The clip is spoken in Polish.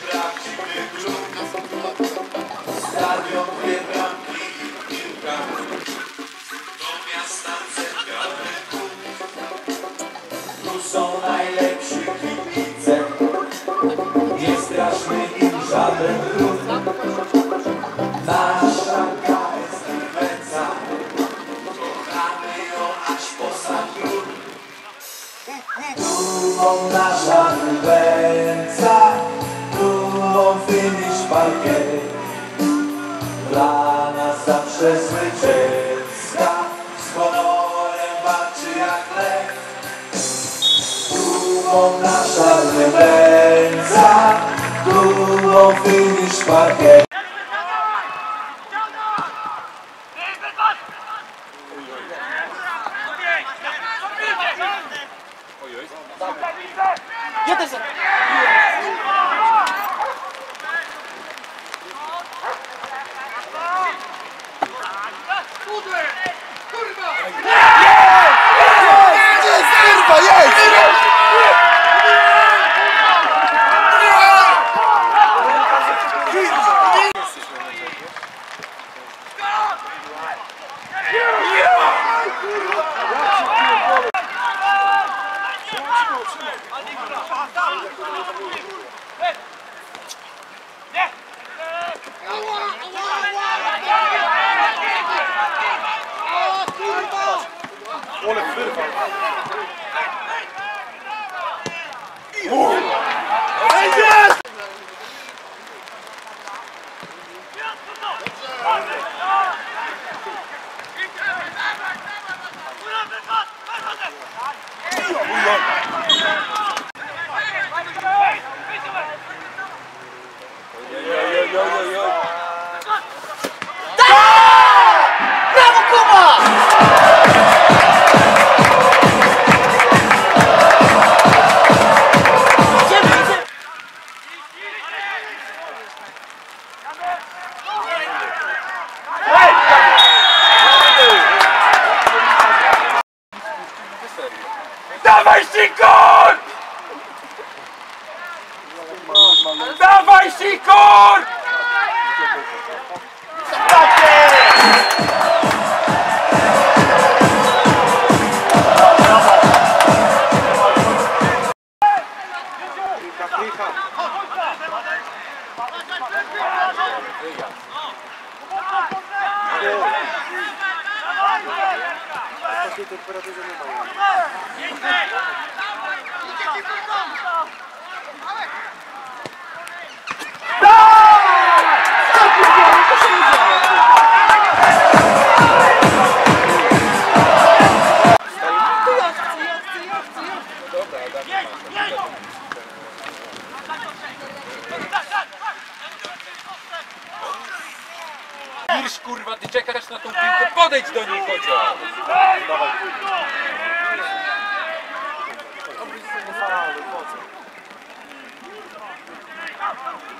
prawdziwy klub. Stadion, dwie bramki i piłka. Do miasta centralny Tu są najlepsi kibice. Nie straszny im żaden ruch. Nasza KS Węca. Kochamy ją aż po sam grób. Dumą nasza Węca. Dumą finish parkiet. Dla nas zawsze zwycięska. Z honorem walczy jak lek. Dumą nasza Węca. Dumą finish parkiet. Kurwa, yo, yo, yo. Dawaj Sikor! Dawaj Sikor! Irsz kurwa, ty czekasz na tą piłkę, podejdź do niej chociaż!